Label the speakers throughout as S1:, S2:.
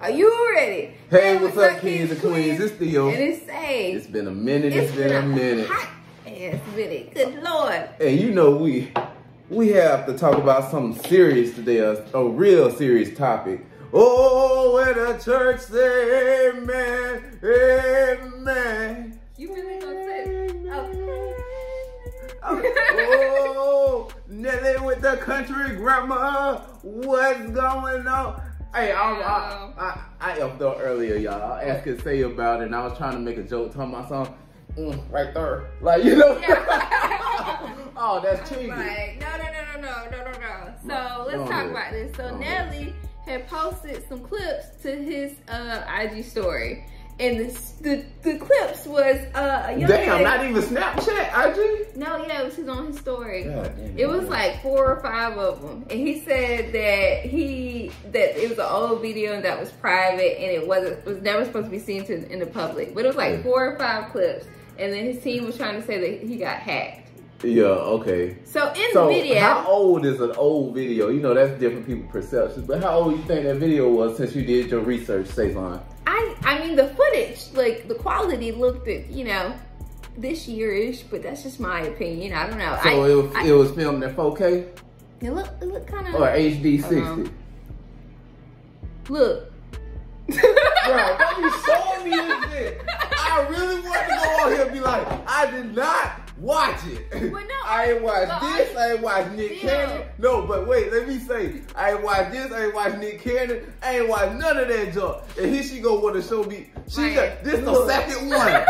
S1: Are you ready?
S2: Hey, what's up, kings and queens? It's Theo.
S1: And it's Say.
S2: It's been a minute. it's been a minute.
S1: Hot ass minute. Good lord.
S2: And you know we we have to talk about something serious today, a, a real serious topic. Oh, when the church say amen, amen.
S1: You really gonna say? Oh. Okay.
S2: oh, Nelly with the country grandma, What's going on? Hey, I, I, I, I upped up earlier, y'all. I asked to say about it, and I was trying to make a joke talking about something mm, right there. Like, you know? oh, that's cheesy.
S1: Like, no, no, no, no, no, no, no, no. So let's talk about this. So Nelly had posted some clips to his uh, IG story. And the, the, the clips was uh, a young
S2: Damn, not even Snapchat, IG?
S1: No, yeah, it was on his story. it was like four or five of them. And he said that he, that it was an old video and that was private and it wasn't, it was never supposed to be seen to, in the public. But it was like four or five clips. And then his team was trying to say that he got hacked.
S2: Yeah, okay.
S1: So in so the video.
S2: How old is an old video? You know, that's different people perceptions. But how old you think that video was since you did your research, Saison?
S1: I I mean the footage, like the quality looked at, you know, this year-ish, but that's just my opinion. I don't know.
S2: So
S1: I,
S2: it, was, I, it was filmed in 4K?
S1: It looked it looked kind of
S2: Or HD 60.
S1: Look.
S2: Bro, don't be showing me this shit. I really want to go out here and be like, I did not watch it.
S1: But no,
S2: I ain't watch this. I ain't watch Nick Cannon. No, but wait, let me say, I ain't watch this. I ain't watch Nick Cannon. I ain't watch none of that junk. And here she go want to show me. She right. got this the second one.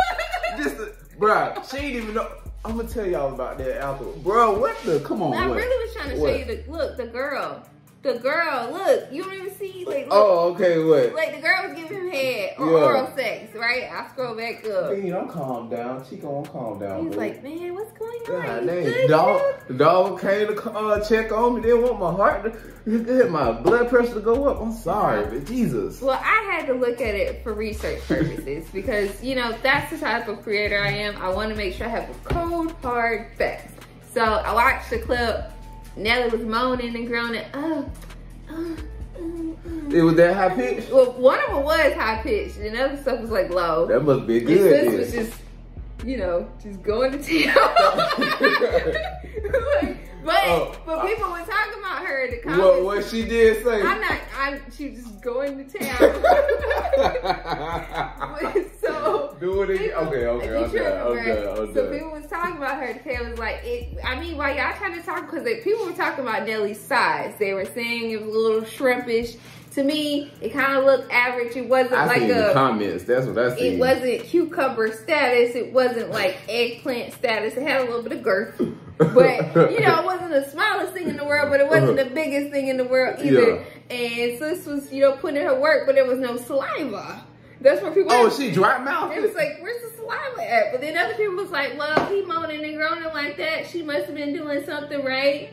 S2: this, the, bruh, she ain't even know. I'm gonna tell y'all about that after. Bro, what the? Come on.
S1: I
S2: what?
S1: really was trying to what? show you the look. The girl the girl, look, you don't even see, like, look.
S2: Oh, okay, what?
S1: Like, the girl was giving him head or yeah. oral sex, right? I scroll back up.
S2: Man, don't calm down. She gonna calm down,
S1: He's
S2: bro.
S1: like, man, what's going on?
S2: God dang. Dog, the dog came to uh, check on me. They want my heart to get my blood pressure to go up. I'm sorry, but Jesus.
S1: Well, I had to look at it for research purposes because, you know, that's the type of creator I am. I want to make sure I have a cold, hard facts. So I watched the clip Nelly was moaning and groaning. Oh, oh,
S2: oh, It was that high pitched?
S1: Well, one of them was high pitched, and the other stuff was like low.
S2: That must be good. This
S1: was just, you know, just going to town. but oh, but people were talking about her in the comments.
S2: What what she did say?
S1: I'm not. I'm. She was just going to town.
S2: do it again. Okay, okay, okay, okay, okay.
S1: So people was talking about her. It was like it. I mean, why y'all trying to talk? Because people were talking about Nelly's size. They were saying it was a little shrimpish to me, it kind of looked average. It wasn't
S2: I
S1: like
S2: a comments. That's what I
S1: see. It wasn't cucumber status. It wasn't like eggplant status. It had a little bit of girth, but you know, it wasn't the smallest thing in the world, but it wasn't the biggest thing in the world either. Yeah. And sis was, you know, putting in her work, but there was no saliva. That's where people.
S2: Oh, she dry mouth.
S1: It was like, where's the saliva at? But then other people was like, well, he moaning and groaning like that. She must have been doing something right.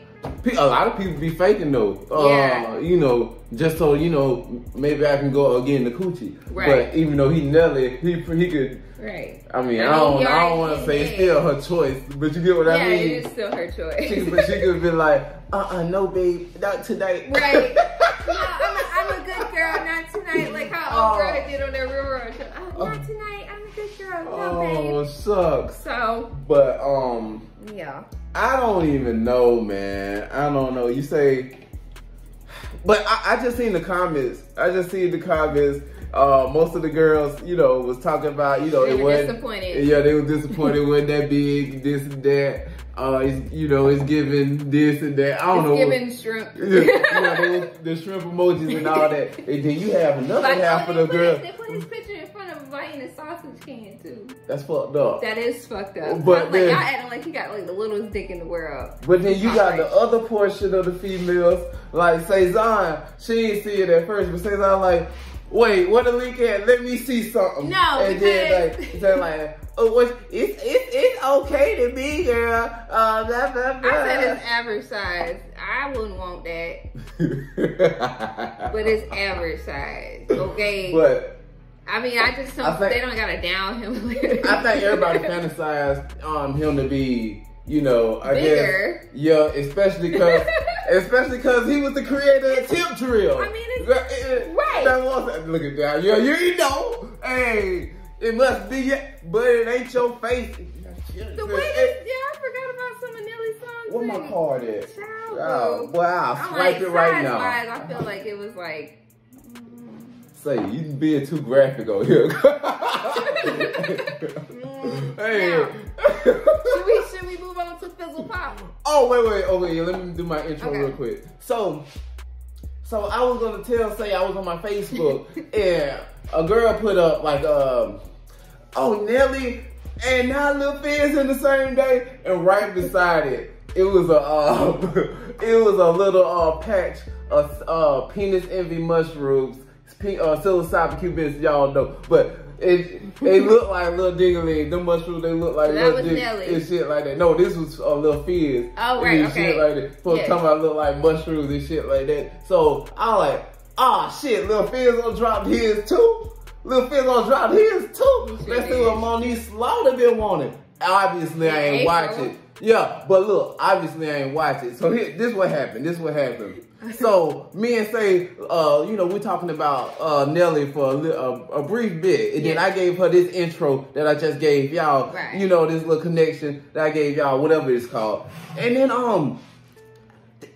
S2: A lot of people be faking though. Yeah. Uh, you know, just so you know, maybe I can go again the coochie. Right. But even though he Nelly, he he could.
S1: Right.
S2: I mean, I, I don't, I don't want to say it's still her choice, but you get what
S1: yeah,
S2: I mean.
S1: Yeah, it is still her choice.
S2: She, but she could be like, uh, uh no, babe, not tonight.
S1: Right. no, I'm a, I'm a good girl, not tonight. Like how old girl did on that real world show. Oh, not tonight. I'm a good girl. No, oh.
S2: Oh, sucks.
S1: So.
S2: But um.
S1: Yeah.
S2: I don't even know, man. I don't know. You say, but I, I just seen the comments. I just seen the comments. Uh, most of the girls, you know, was talking about, you know,
S1: they
S2: it
S1: was disappointed.
S2: Yeah, they were disappointed. wasn't that big, this and that. Uh, you know, it's giving this and that. I don't
S1: it's
S2: know.
S1: giving shrimp.
S2: yeah, the, the shrimp emojis and all that. And then you have another like, half oh, of the girls.
S1: They put his picture in front of biting a sausage can too.
S2: That's fucked up.
S1: That is fucked up. But like, then, y'all acting like he got like the littlest dick in the world.
S2: But then you got right. the other portion of the females, like Cezanne. She didn't see it at first, but Cezanne like, wait, what the link at? Let me see something.
S1: No,
S2: and then like, like, oh, what? It's it's it's okay to be, girl. Uh, blah, blah, blah.
S1: I said it's average size. I wouldn't want that, but it's average size. Okay.
S2: But.
S1: I mean, I just don't. I think, they don't gotta down him.
S2: I think everybody fantasized um him to be, you know, I
S1: Bigger.
S2: guess, yeah, especially because Especially because he was the creator of Tip Drill.
S1: I mean, it's, right.
S2: That was, look at that. Yeah, you know. Hey, it must be, but it ain't your face.
S1: The way this, yeah, I forgot about some of Nelly's songs.
S2: Where my card is?
S1: Child,
S2: oh, wow, swipe like, it right now.
S1: I feel like it was like.
S2: Say, you being too graphic over here.
S1: hey. Should we should we move on to Fizzle Pop?
S2: Oh wait, wait, oh wait, let me do my intro okay. real quick. So so I was gonna tell say I was on my Facebook and a girl put up like um oh Nelly and now Lil Fizz in the same day and right beside it it was a uh, it was a little uh patch of uh penis envy mushrooms uh, psilocybin cubensis y'all know but it it looked like little diggly. Them mushrooms they look like
S1: so
S2: little
S1: dig and
S2: shit like that. No, this was a uh, little fizz.
S1: Oh right,
S2: and
S1: okay.
S2: Shit like that. Yes. talking about look like mushrooms and shit like that. So I like, ah oh, shit, little fizz gonna drop his too. Little Fizz gonna drop his too. Let's see what Monique Slaughter been wanting. Obviously, I ain't watch it. Yeah, but look, obviously I ain't watch it. So here, this what happened. This what happened. so me and say, uh, you know, we're talking about uh, Nelly for a, a, a, brief bit, and then I gave her this intro that I just gave y'all. Right. You know, this little connection that I gave y'all, whatever it's called. And then um,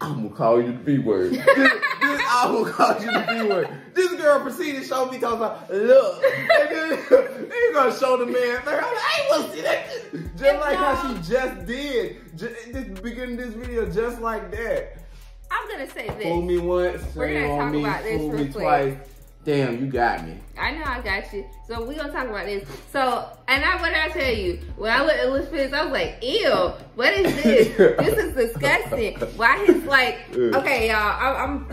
S2: I'm gonna call you the B word. this, this I will call you the B word. This girl proceeded to show me talking about look, and then gonna show the man. I'm like, I ain't see that. Just like how she just did, just, this beginning this video, just like that.
S1: I'm gonna say this.
S2: Fool me once,
S1: We're gonna talk
S2: me,
S1: about this
S2: fool me
S1: quick.
S2: twice. Damn, you got me.
S1: I know I got you. So we gonna talk about this. So, and I what did I tell you? When I looked at Lil Fizz, I was like, ew, what is this? this is disgusting. Why he's like, okay, y'all, I, am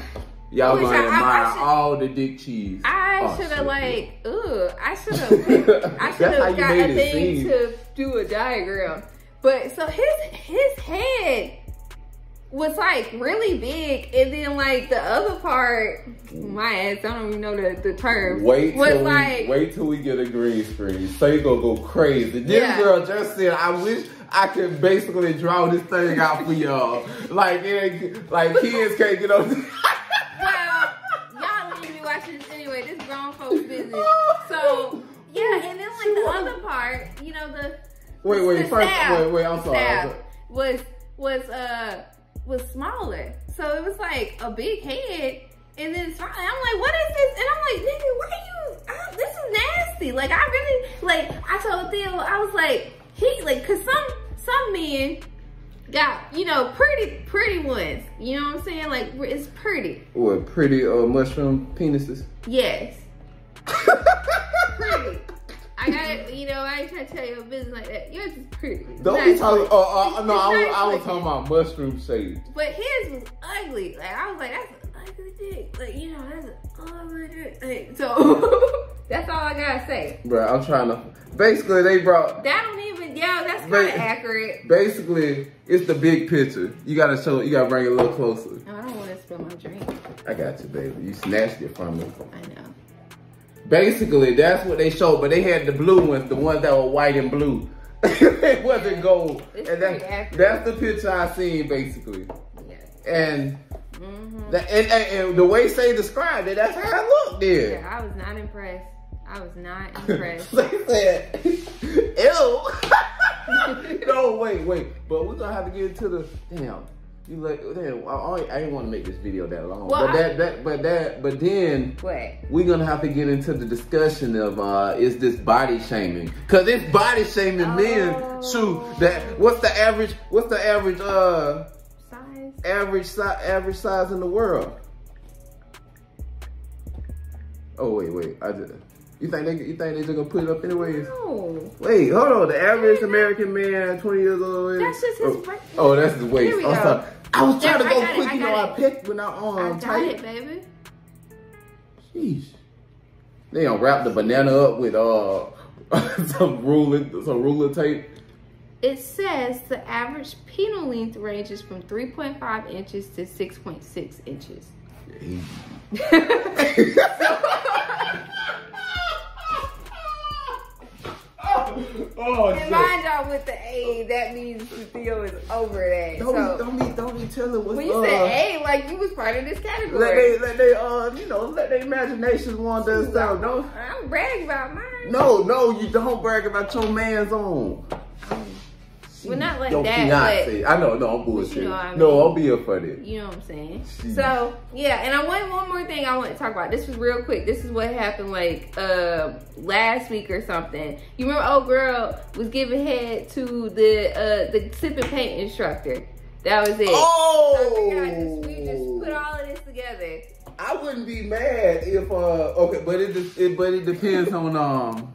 S2: Y'all gonna admire all the dick cheese.
S1: I oh, should have like, ugh, I should have, I should have got a thing to do a diagram. But so his his head was like really big, and then like the other part, my ass, I don't even know the, the term.
S2: Wait
S1: was
S2: till
S1: like,
S2: we, wait till we get a green screen. So you gonna go crazy. This yeah. girl just said, I wish I could basically draw this thing out for y'all. like it, like kids can't get on. Wait, wait, first,
S1: staff,
S2: wait, wait. I'm sorry.
S1: Was was uh was smaller. So it was like a big head and then I'm like, what is this? And I'm like, nigga, why are you, uh, this is nasty. Like, I really, like, I told Theo, I was like, he, like, cause some, some men got, you know, pretty, pretty ones. You know what I'm saying? Like, it's pretty.
S2: What, pretty uh, mushroom penises?
S1: Yes. You know, I ain't trying to tell you a business like that. Yours is pretty.
S2: Don't be talking. Oh, uh, no, I was, I was talking about mushroom shaped.
S1: But his was ugly. Like I was like, that's an ugly dick. Like you know, that's an ugly dick. Like, so that's all I gotta say.
S2: Bro, I'm trying to. Basically, they brought.
S1: That don't even. Yeah, that's kind of accurate.
S2: Basically, it's the big picture. You gotta show. You gotta bring it a little closer.
S1: I don't want to spill my drink.
S2: I got you, baby. You snatched it from me.
S1: I know.
S2: Basically, that's what they showed, but they had the blue ones, the ones that were white and blue. it wasn't gold.
S1: It's
S2: and
S1: that,
S2: that's the picture I seen, basically.
S1: Yes.
S2: And, mm-hmm. the, and, and, and, the way Say described it, that's how it looked there.
S1: Yeah, I was not impressed. I was not impressed.
S2: they said, ew. no, wait, wait. But we're going to have to get into the, damn. You like damn, I, I didn't want to make this video that long, well, but I, that that but that but then
S1: what?
S2: we're gonna have to get into the discussion of uh is this body shaming? Cause it's body shaming oh. men. Shoot, that what's the average? What's the average uh
S1: size?
S2: Average size average size in the world? Oh wait, wait, I just. You think they you think they just gonna put it up anyways?
S1: No.
S2: Wait, hold on. The average American man, 20 years old.
S1: That's just his
S2: oh, oh, that's his waist.
S1: Here we go.
S2: I was trying
S1: yeah,
S2: to go
S1: quick.
S2: You know, it. I picked when I um
S1: I got
S2: tight.
S1: it, baby.
S2: Jeez. They don't wrap the banana up with uh some ruler some ruler tape.
S1: It says the average penal length ranges from 3.5 inches to 6.6 inches.
S2: oh,
S1: and mind y'all, with the A, that means the Theo is over that.
S2: Don't
S1: so,
S2: be, don't be, don't be telling what's
S1: when you
S2: uh,
S1: said A, like you was part of this category.
S2: Let they, let they, uh, you know, let their imaginations wander and stuff. Don't.
S1: I'm bragging about mine.
S2: No, no, you don't brag about your man's own.
S1: Well, not like
S2: Your
S1: that,
S2: fiance. I know, no, I'm bullshit.
S1: you know I
S2: No. I'll be up for it.
S1: You know what I'm saying?
S2: Jeez.
S1: So yeah, and I want one more thing I want to talk about. This was real quick. This is what happened like uh last week or something. You remember old girl was giving head to the uh the sip and paint instructor. That was it.
S2: Oh!
S1: So just, we just put all of this together.
S2: I wouldn't be mad if uh okay, but it, it but it depends on um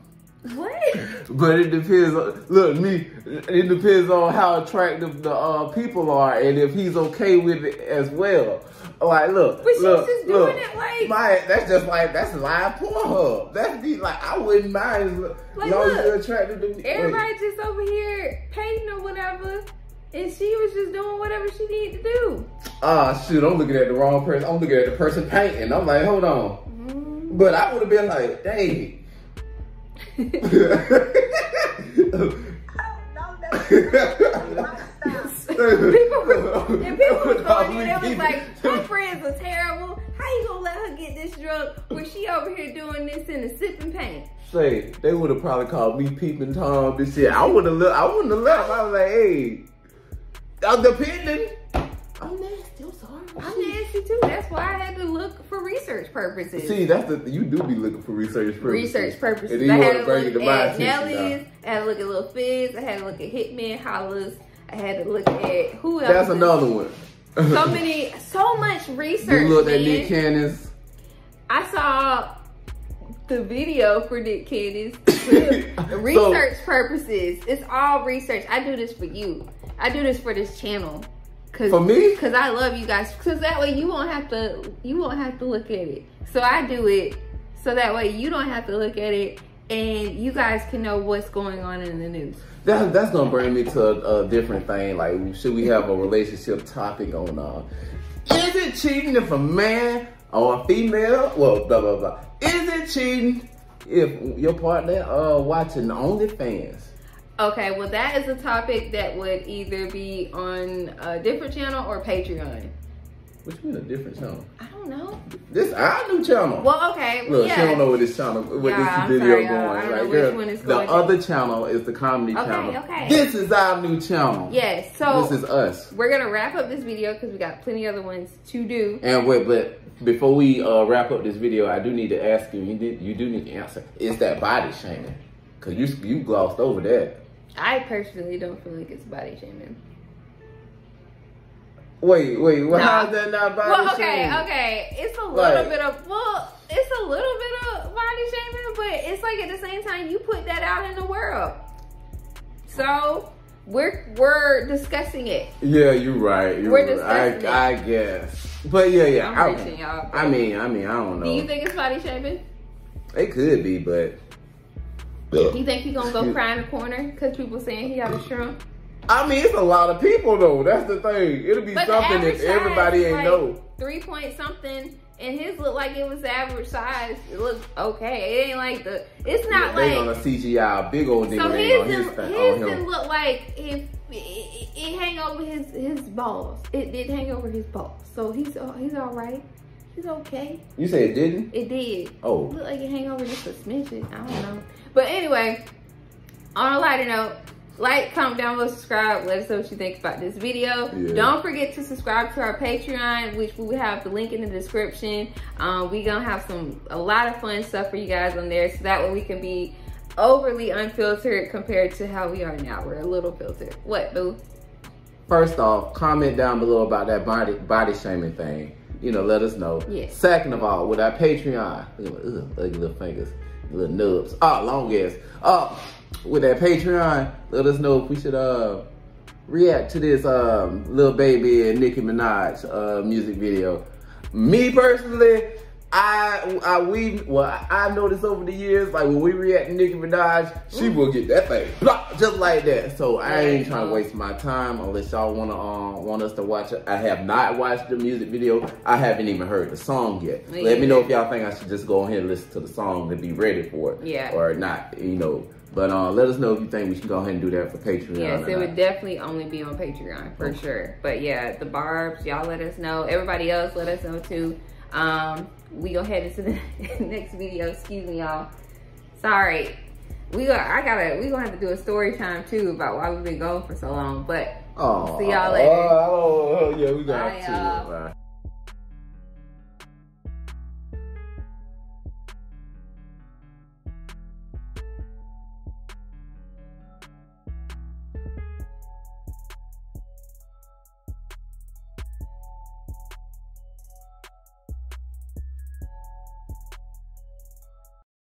S1: What?
S2: but it depends on look me it depends on how attractive the uh people are and if he's okay with it as well. Like look,
S1: But she's
S2: look,
S1: just doing
S2: look.
S1: it like-
S2: my that's just like that's live Pornhub. That's be like I wouldn't mind as
S1: Like,
S2: long as
S1: look,
S2: you're attracted to me.
S1: Everybody just over here painting or whatever, and she was just doing whatever she needed to do.
S2: Ah, shoot, I'm looking at the wrong person. I'm looking at the person painting. I'm like, hold on.
S1: Mm.
S2: But I would have been like, dang.
S1: People was, and people was going was like, my friends are terrible. How you gonna let her get this drunk when she over here doing this in the sipping paint?
S2: Say, they would have probably called me peeping Tom. This shit. I would have looked. I wouldn't have left. I was like, hey, I'm depending. I'm nasty. Oh, I'm sorry.
S1: I'm nasty too. That's why I had to look for research purposes.
S2: See, that's the you do be looking for research purposes.
S1: research purposes.
S2: And then
S1: I
S2: you
S1: had
S2: want
S1: to
S2: bring it to
S1: look
S2: my
S1: at. Nelly's. I had to look at Lil Fizz. I had to look at Hitman Holla's. I had to look at who else?
S2: That's another one.
S1: So many, so much research.
S2: You looked at. Nick Cannon's.
S1: I saw the video for Nick Cannon's research purposes. It's all research. I do this for you. I do this for this channel. Cause,
S2: For me?
S1: Cause I love you guys. Cause that way you won't have to you won't have to look at it. So I do it so that way you don't have to look at it and you guys can know what's going on in the news.
S2: That, that's gonna bring me to a, a different thing. Like, should we have a relationship topic on? Uh, is it cheating if a man or a female? Well, blah blah blah. Is it cheating if your partner uh watching OnlyFans?
S1: Okay, well that is a topic that would either be on a different channel or Patreon.
S2: Which mean a different channel?
S1: I don't know.
S2: This our new channel.
S1: Well, okay.
S2: Look,
S1: yeah.
S2: she don't know where this channel, what
S1: Yeah,
S2: this video
S1: sorry,
S2: going.
S1: don't know
S2: Like, girl,
S1: one is
S2: the
S1: going.
S2: other channel is the comedy
S1: Okay,
S2: channel.
S1: okay.
S2: This is our new channel.
S1: Yes. So
S2: This is us.
S1: we're gonna wrap up this video because we got plenty other ones to do.
S2: And wait, but before we uh, wrap up this video, I do need to ask you. You, did, you do need to answer. Is that body shaming? Cause you you glossed over that.
S1: I personally don't feel like it's body shaming.
S2: Wait, wait. Well,
S1: No.
S2: how's that not body
S1: Well, okay,
S2: shaming?
S1: okay. It's a little
S2: Like-
S1: bit of well, it's a little bit of body shaming, but it's like at the same time you put that out in the world. So we're we're discussing it.
S2: Yeah, you're right. You're
S1: We're
S2: right.
S1: discussing
S2: I, I guess. But yeah, yeah.
S1: I'm
S2: I,
S1: reaching, y'all.
S2: I mean, I mean, I don't know.
S1: Do you think it's body shaming?
S2: it could be, but.
S1: Do you think he gonna go cry in the corner because people saying he got a shrimp?
S2: I mean, it's a lot of people though. That's the thing. It'll be
S1: But
S2: something if everybody ain't
S1: like
S2: know.
S1: Three point something, and his looked like it was average size. It looked okay. It ain't like the. It's not
S2: they
S1: like.
S2: CGI a big old nigga
S1: So his
S2: on his,
S1: his
S2: on
S1: didn't look like if it, it, it hang over his his balls. It did hang over his balls. So he's uh, he's all right. He's okay.
S2: You say it didn't?
S1: It did.
S2: Oh.
S1: Look like it hang over just a smidgen. I don't know. But anyway, on a lighter note, like, comment down below, subscribe. Let us know what you think about this video.
S2: Yeah.
S1: Don't forget to subscribe to our Patreon, which we will have the link in the description. Um, we gonna have some a lot of fun stuff for you guys on there, so that way we can be overly unfiltered compared to how we are now. We're a little filtered. What, boo?
S2: First off, comment down below about that body body shaming thing. You know, let us know.
S1: Yes.
S2: Second of all, with our Patreon, look at my ugh, ugly little fingers, little nubs. Oh, long ass. Oh, with that Patreon, let us know if we should uh react to this um Lil Baby and Nicki Minaj uh music video. Me personally, I, I, we, well, I, noticed over the years, like when we react to Nicki Minaj, she mm. will get that thing, blah, just like that. So I ain't trying to waste my time unless y'all wanna, um, want us to watch it. I have not watched the music video. I haven't even heard the song yet. Let me know if y'all think I should just go ahead and listen to the song to be ready for it,
S1: yeah,
S2: or not. You know. But uh, let us know if you think we should go ahead and do that for Patreon.
S1: Yes, it would definitely only be on Patreon for okay. sure. But yeah, the Barbs, y'all let us know. Everybody else, let us know too. Um, we go head into the next video. Excuse me, y'all. Sorry. We got. I gotta. We gonna have to do a story time too about why we've been going for so long. But
S2: oh,
S1: see y'all later.
S2: Oh, oh, yeah, we got to.